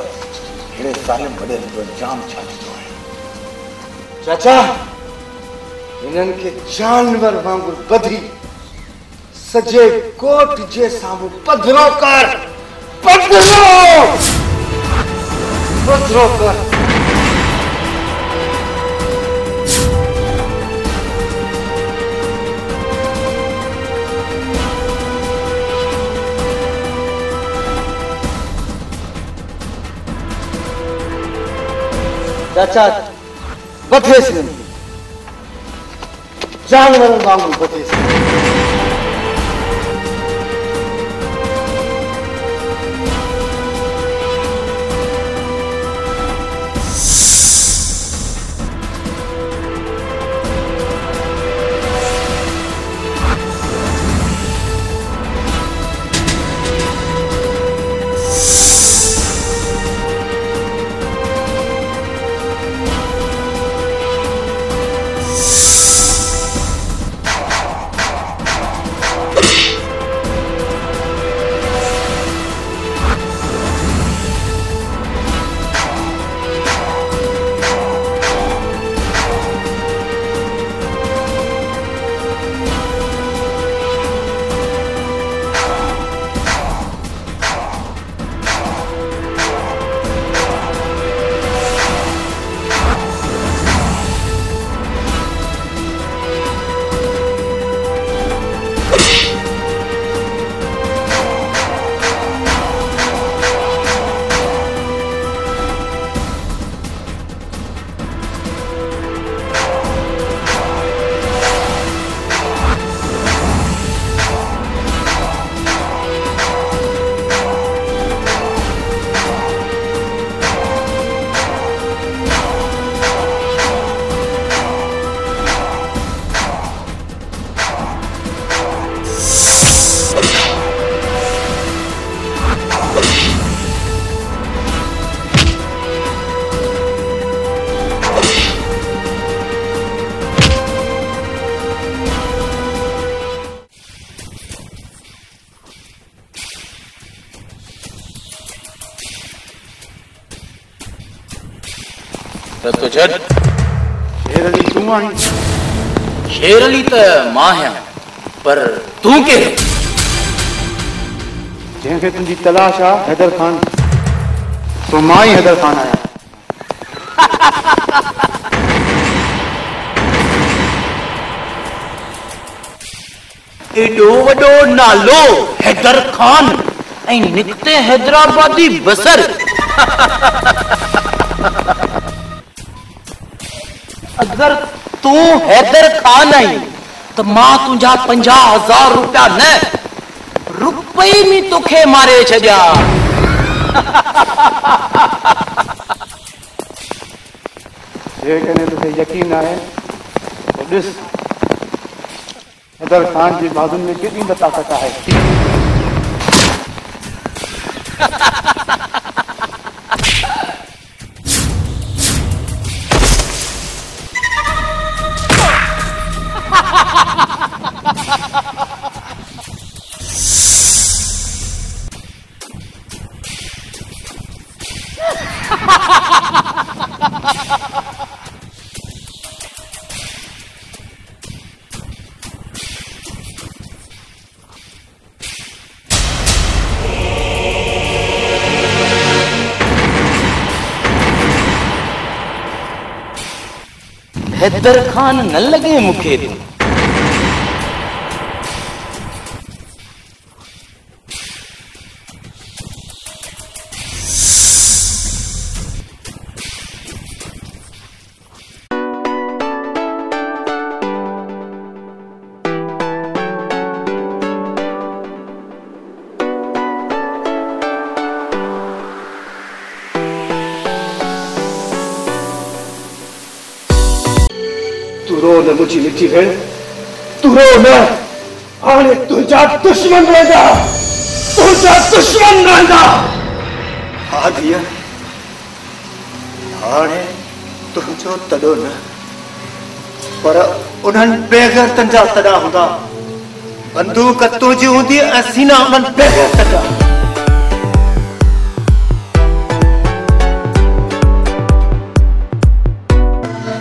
हिन सालनि वॾे जो जाम छा थींदो आहे चाचा हिननि खे जानवर वांगुरु ॿधी सॼे कोट जे साम्हूं पधरो कर, पधरो! पधरो कर चाचा बथेस हिननि खे जानवरनि वांगुरु माँ आहियाँ पर तूं केरु जंहिंखे तुंहिंजी तलाश आहे हैदर ख़ान तो माँ ई हैदर ख़ान आहियाँ एॾो वॾो नालो हैदर ख़ान ऐं निकिते हैदराबादी बसर। अगर तूं हैदर ख़ान आहीं त माँ तुंहिंजा पंजाह हज़ार रुपया न। रुपए में तोखे मारे छॾिया जेकॾहिं तोखे यकीन आहे त ख़ान जी बाजू में केॾी न ताक़त आहे हैदर ख़ान न लगे मुखे तूं रो न मुझी मिठी भेण, तू रो न हाणे तुंहिंजा दुश्मन रहंदा तुंहिंजा दुश्मन रहंदा हा धीअ हाणे तुंहिंजो तॾो न। पर उन्हनि बेगैरतनि जा तॾा हूंदा। बंदूक तुंहिंजी हूंदी ऐं सीना उन्हनि बेगैरतनि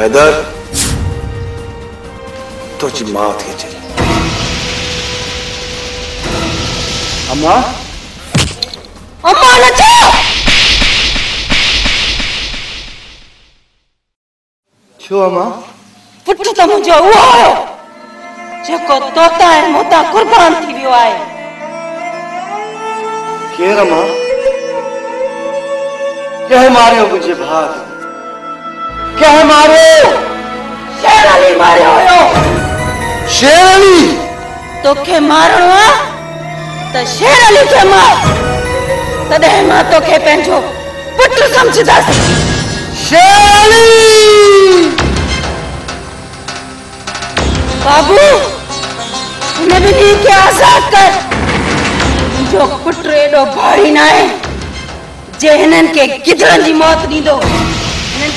हैदर तुझी माँ थी चली अम्मा? अम्मा न चो छो अम्मा? पुट त मुंहिंजो उहो हुयो जेको तोता ऐं मोता कुर्बान थी वियो आहे। केरु अम्मा? कंहिं मारियो मुंहिंजे भाउ कंहिं मारियो शेर अली मारियो हुयो शेर अली? तोखे मारणो आहे त शेर अली खे मार तॾहिं माँ तोखे पंहिंजो पुटु सम्झंदसि बाबू हिन ॿिन्ही खे आज़ाद कर। मुंहिंजो पुटु एॾो भारी न आहे जे हिननि खे गिदड़नि जी मौत ॾींदो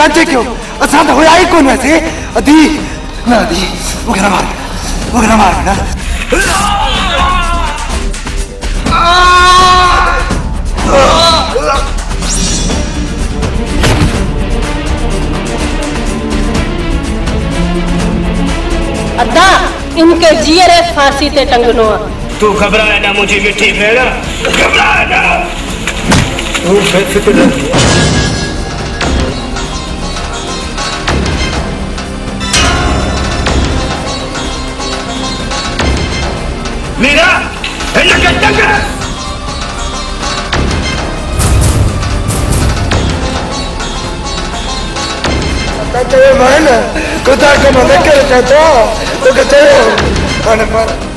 चाचे कयो? असां त हुया ई कोन हुआसीं अदी न अदी मूंखे न मार मूंखे न मार न। अदा इनके जीअरे फांसी ते टंगनो तू घबराए ना मुझे मिठी भेड़ घबराए ना। तू बेफिक्र रह मीरा हिनखे टंग त चयो माँ न खुदा खे माँ न करे रखां थो तोखे चयो हाणे माँ ये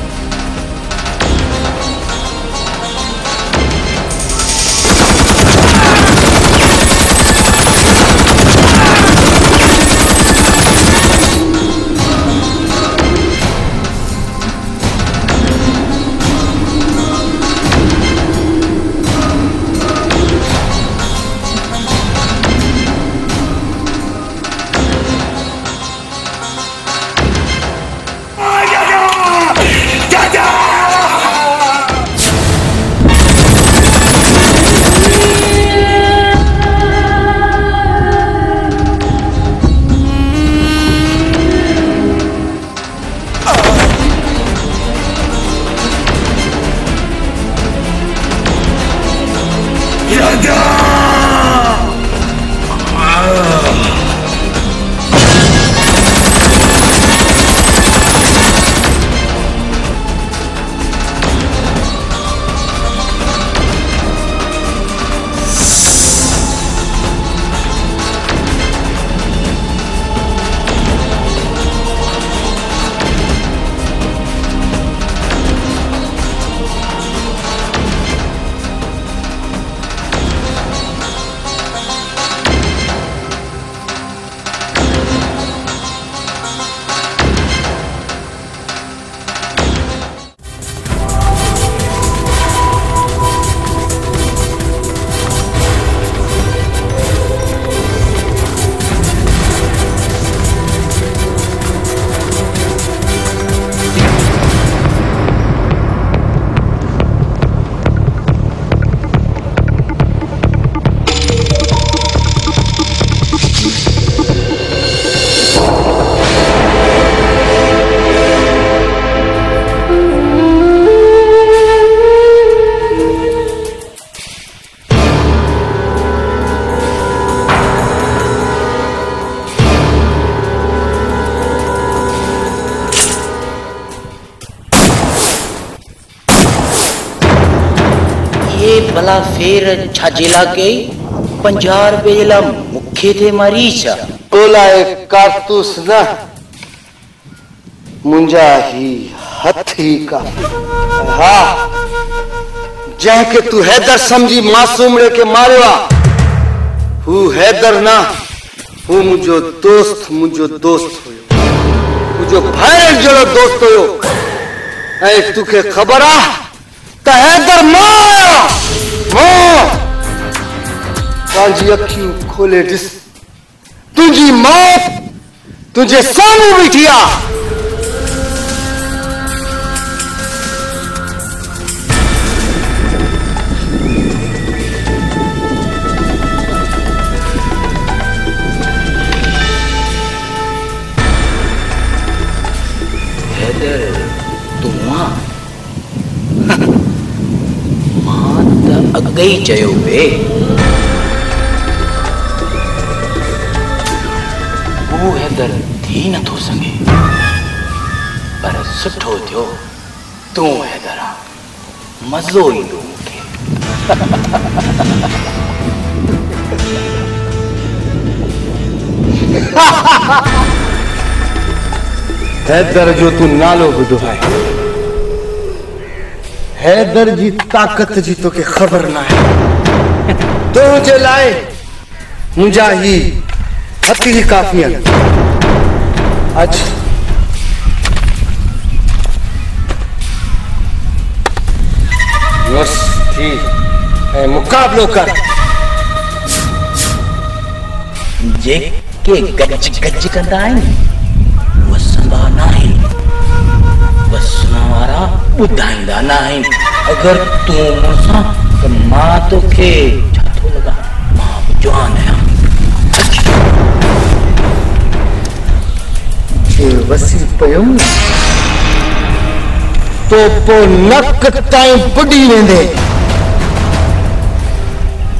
फेर छाजे लागे पंजाह रुपए जे लाइ मूंखे थिए मारी छा कारतूस न, मुंजा ही हथी का। हा जंहिंखे तू हैदर समझी मासूमड़े के मारियो आहे हू हैदर ना, हू मुंहिंजो दोस्त मुंहिंजो दोस्त हुयो। मुंहिंजो भाइरनि जहिड़ो दोस्त हुयो। ऐं, तोखे ख़बर आहे त हैदर माँ आहियाँ माँ! पंहिंजी अखियूं खोले ॾिस तुंहिंजी मौत तुंहिंजे साम्हूं बीठी आं। माँ। [LAUGHS] त अॻे ई चयो वे सुठो तूं हैदर आं मज़ो ईंदो मूंखे। हैदर जो तू नालो ॿुधो आहे। हैदर जी ताक़त जी तोखे ख़बर न आहे। तुंहिंजे लाइ मुंहिंजा ही हथी ही काफ़ी आहिनि ऐं मुक़ाबिलो कर। जेके गज गज कंदा आहिनि वसंदा न आहिनि वसण वारा ॿुधाईंदा न आहिनि अगरि तूं मूंसां त माँ तोखे छा थो लॻा माँ जवान आहियाँ हे वसी पियुमि तो पोइ नक ताईं पुॼी वेंदे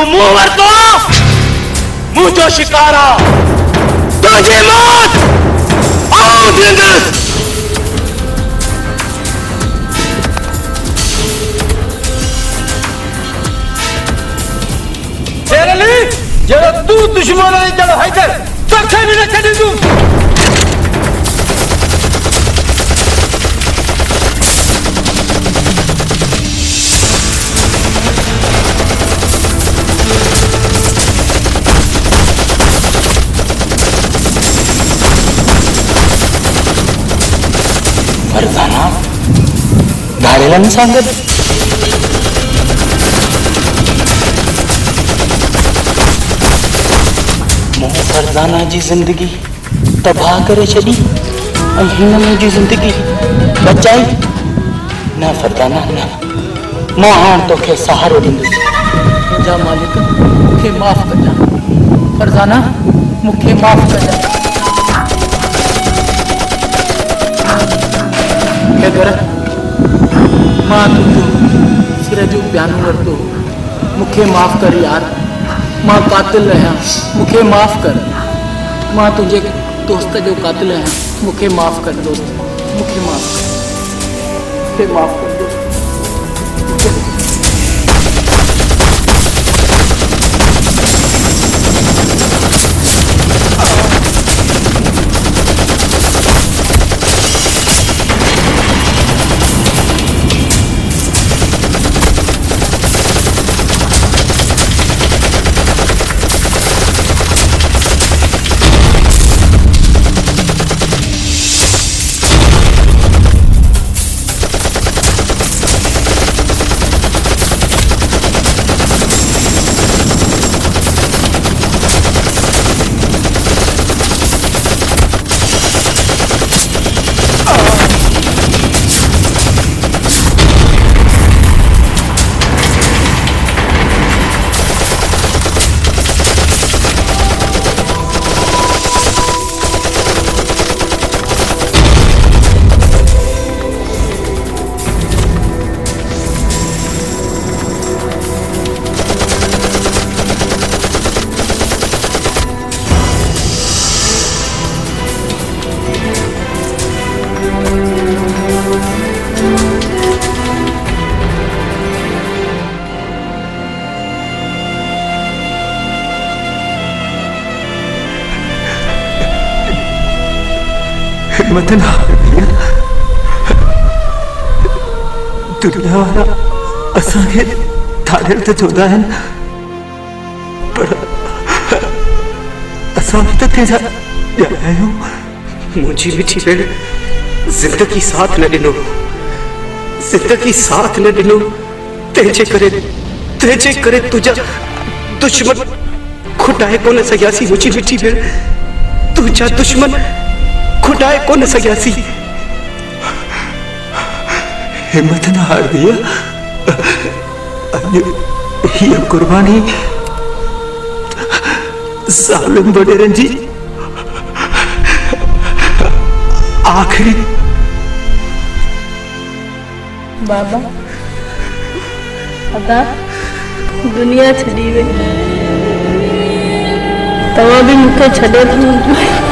आहे मुंहिंजो शिकार। आहे तुंहिंजी मौत। जहिड़ो तूं दुश्मन आहीं जहिड़ो हैदर। तोखे बि न छॾींदुमि धाड़ेलनि सां गॾु मूं फरजाना जी ज़िंदगी, तबाह करे छॾी ऐं हिन मुंहिंजी ज़िंदगी बचाई। न फरदाना, न। माँ हाणे तोखे सहारो ॾींदुसि जा मालिक मूंखे माफ़ कजां फरज़ाना मूंखे माफ़ कजां हैदर माँ तुंहिंजो सिर जो बयानु वरितो मूंखे माफ़ कर यार। माँ कातिल आहियाँ मूंखे माफ़ कर। माँ तुंहिंजे दोस्त जो कातिल आहियाँ मूंखे माफ़ कर दोस्त, मूंखे माफ़ कर। मूंखे कर दोस्त ना दुनिया वाला असांखे ठाहियल त चवंदा आहिनि पर असां त तेजा ॼाणा आहियूं मुंहिंजी मिठी भेण ज़िंदगी साथ न ॾिनो ज़िंदगी साथ न ॾिनो तंहिंजे करे तंहिंजे करे तुंहिंजा दुश्मन खुटाए कोन सघियासीं मुंहिंजी मिठी भेण तुंहिंजा दुश्मन खुटाए कोन सघियासीं हिम्मत न हार दिया हीअ कुर्बानी ज़ालिम वॾेरनि जी आख़िरी। बाबा अदा दुनिया छॾी वई तव्हां बि मूंखे छॾे थी।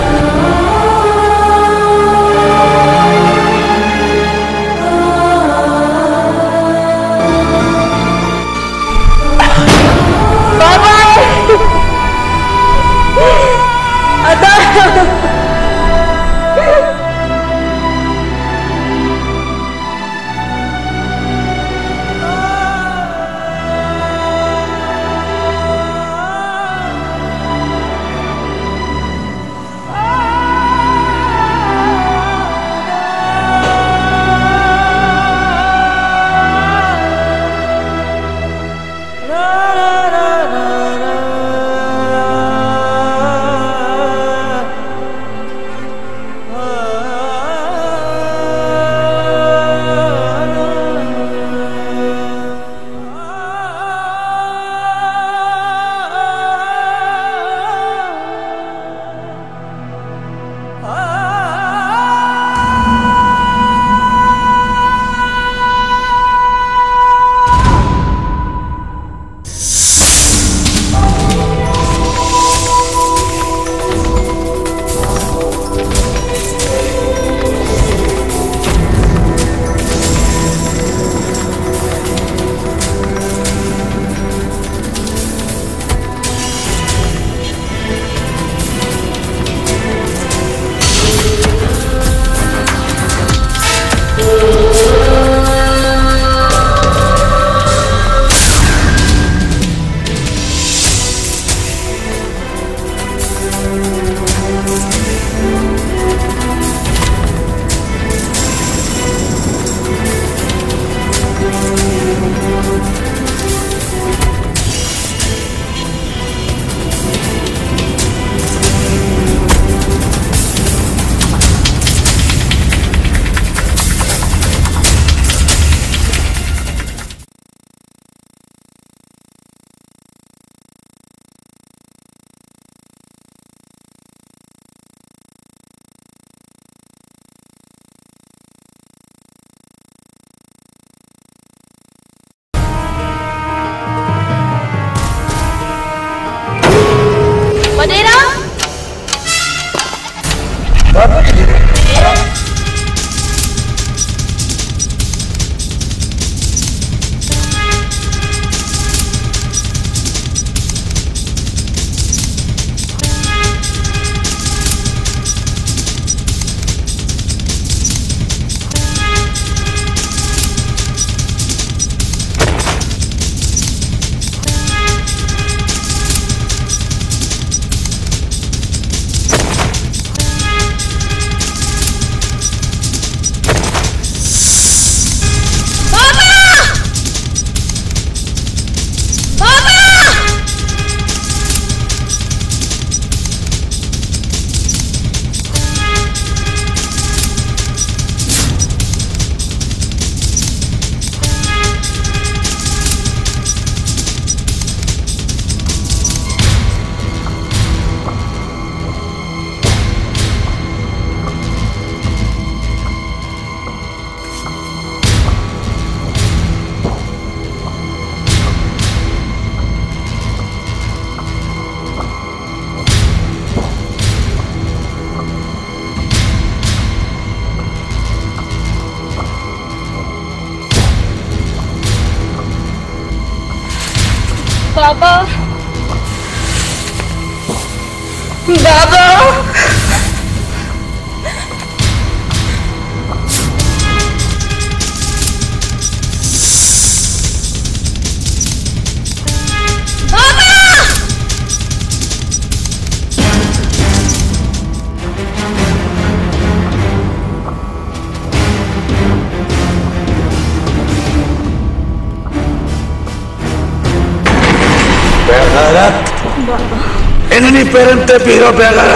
ते पीरो पैगर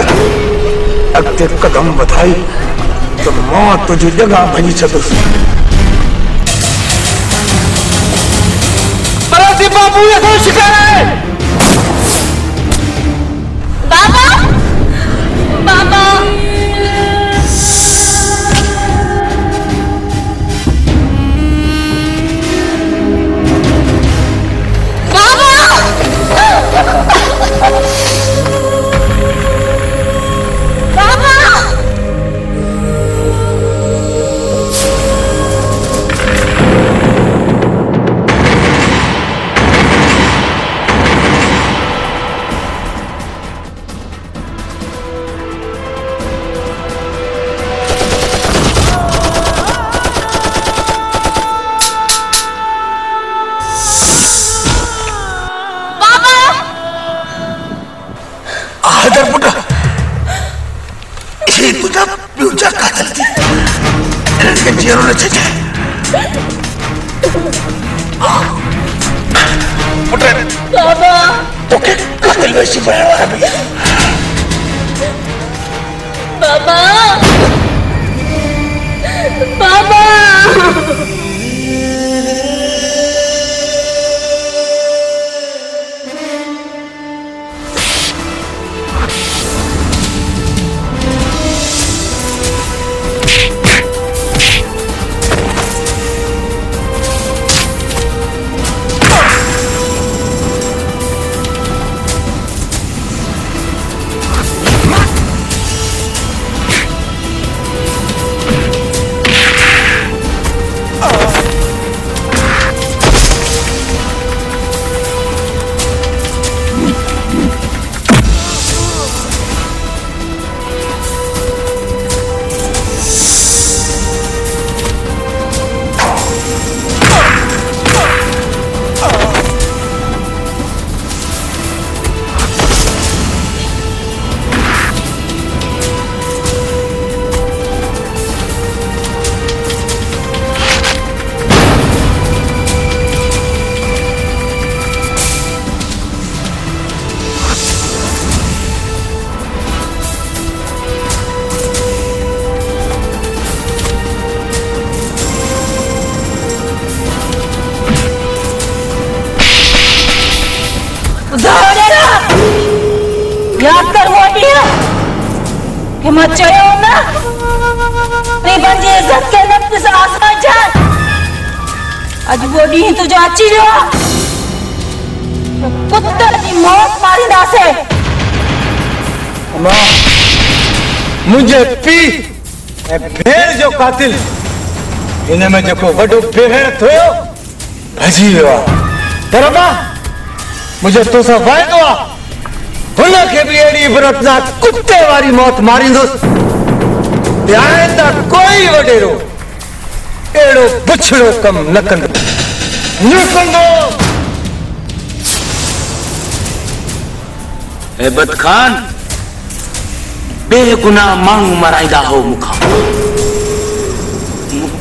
अगते कदम बधाई तो मौत तुझे जगह भई सदस बाबू ये शिकार कातिल हिन में जेको वॾो भेण थियो भॼी वियो आहे पर माँ मुंहिंजो तोसां वाइदो आहे हुनखे बि अहिड़ी इबरतनाक कुते वारी मौत मारींदुसि ते आइंदा कोई वॾेरो अहिड़ो बुछड़ो कमु न कंदो न कंदो हैबत खान, बेगुनाह माण्हू मराईंदा हो मूंखां।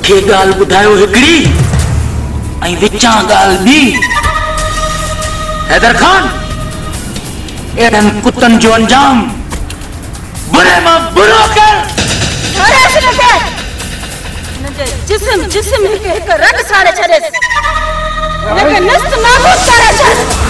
मूंखे ॻाल्हि ॿुधायो हिकिड़ी ऐं विचां ॻाल्हि ॿी। हैदर खान अहिड़नि कुतनि जो अंजाम बुरे माँ बुरो कर। जिस्म जिस्म हिकु हिकु रग साड़े छॾेसि हिनखे नस्त नाबूद करे छॾ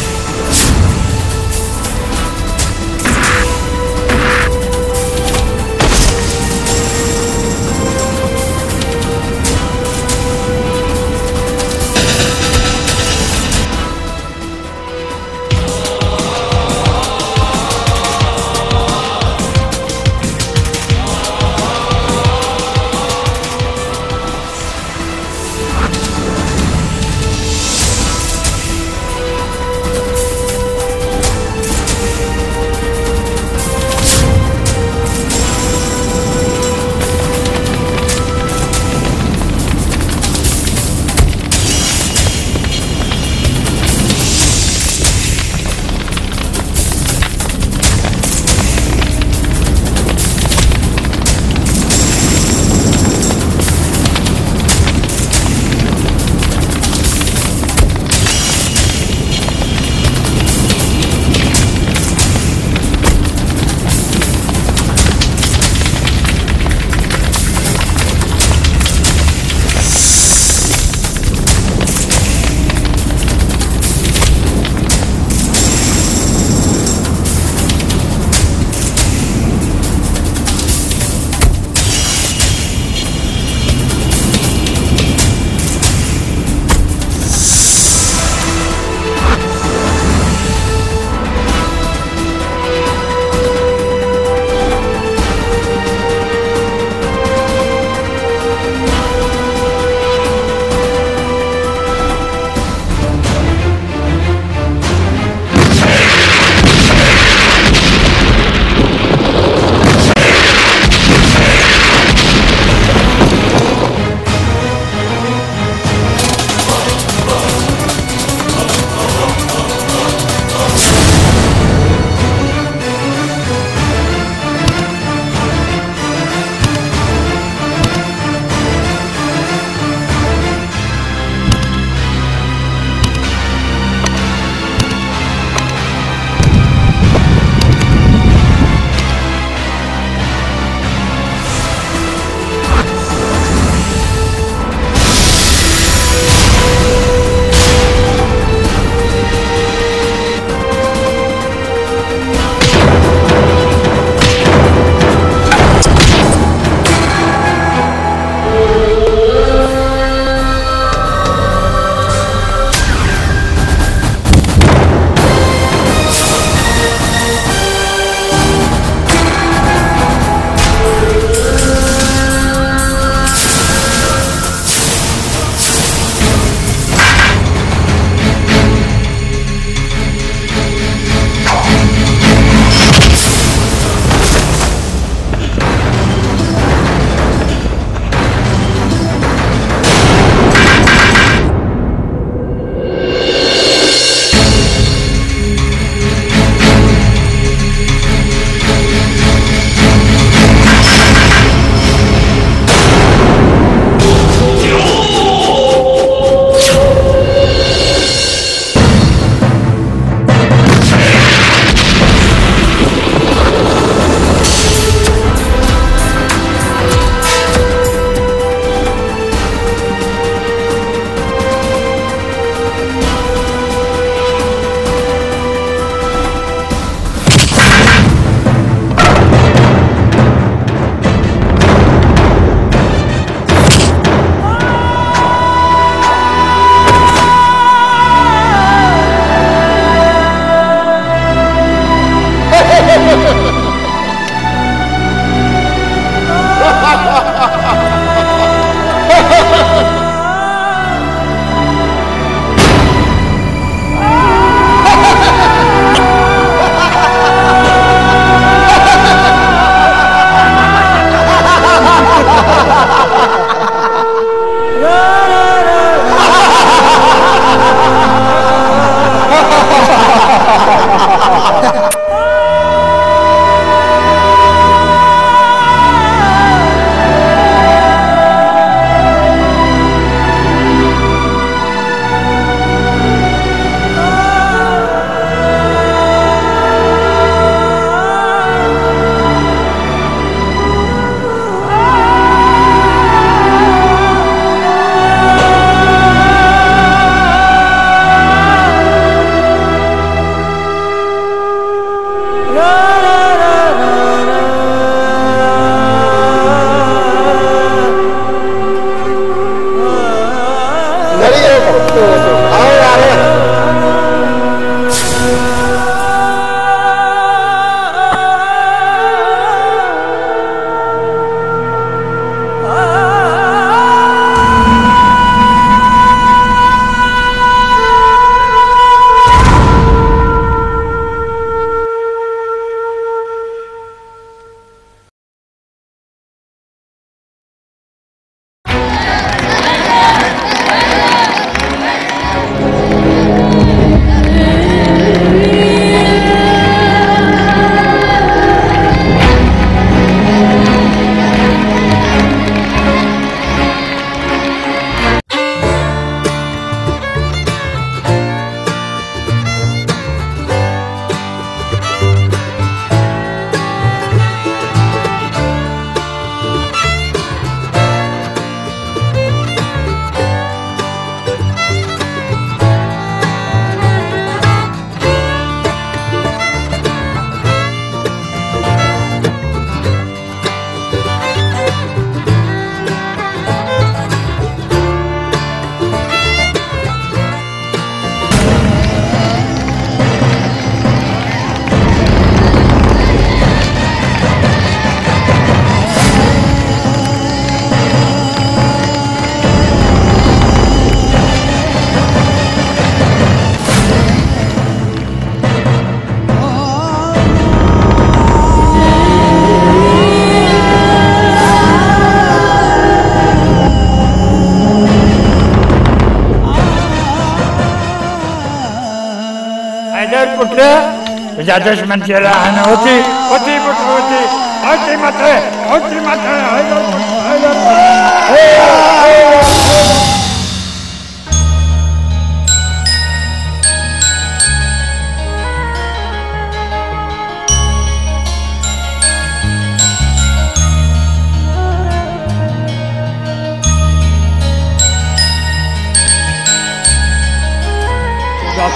कुठलं तुझ्या दुश्मनची लहान होती होती कुठं होती। होती मात्र होती मात्र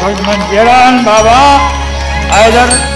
हैदर तुझा बाबा हैदर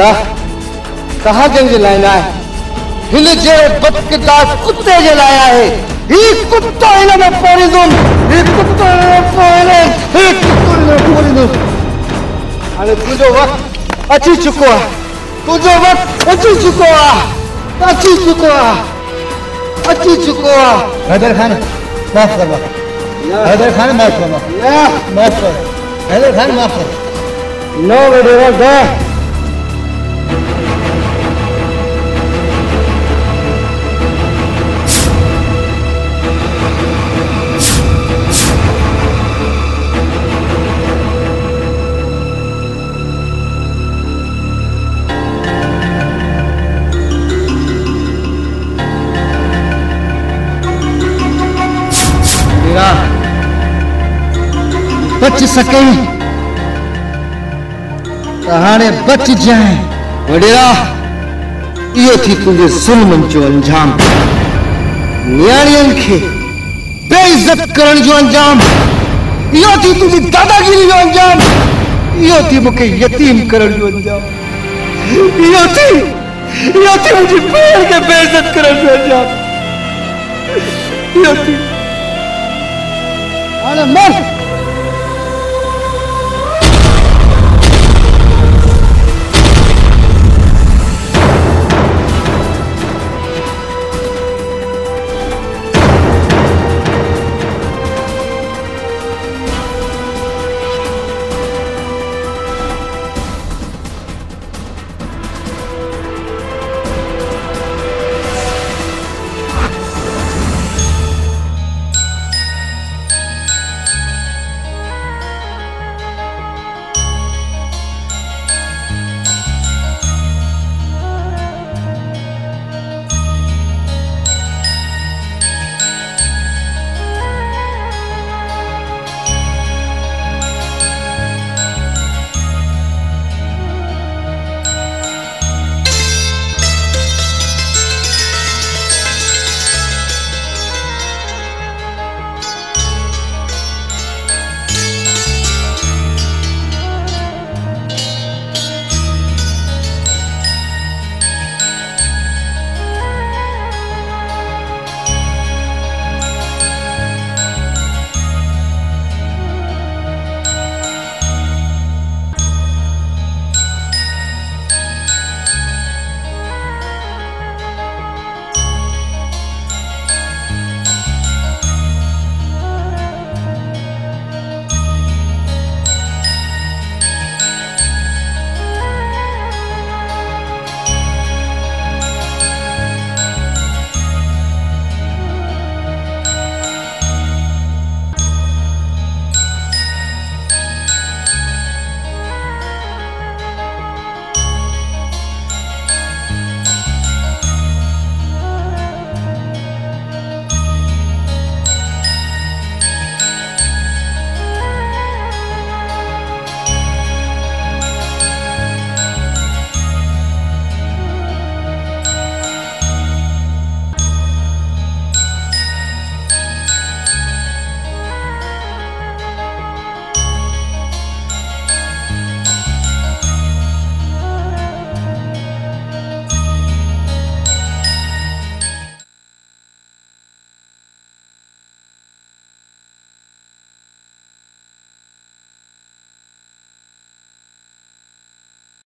अदा कहाँ जंग लाइना है? हिन जे बदकिरदार कुत्ते जे आहे ही कुत्तो हिन में पोड़ींदुमि ही कुत्तो हिन में पोड़ींदुमि ही कुत्तो हिन में पोड़ींदुमि हाणे तुंहिंजो वक़्तु अची चुको आहे तुंहिंजो वक़्तु अची चुको आहे अची चुको आहे अची चुको आहे हैदर खान माफ़ कर बाबा हैदर खान माफ़ कर बाबा माफ़ कर। हैदर खान माफ़ कर। No, बेटे गए सके। त हाणे बच जाए। वडेरा इहो थी तुंहिंजे ज़ुल्मनि जो अंजाम। नियाणियुनि खे बेइज़त करण जो अंजाम। इहो थी तुंहिंजी दादागिरी जो अंजाम। इहो थी मूंखे यतीम करण जो अंजाम। इहो थी इहो थी मुंहिंजी भेण खे बेइज़त करण जो अंजाम। इहो थी। हाणे मर।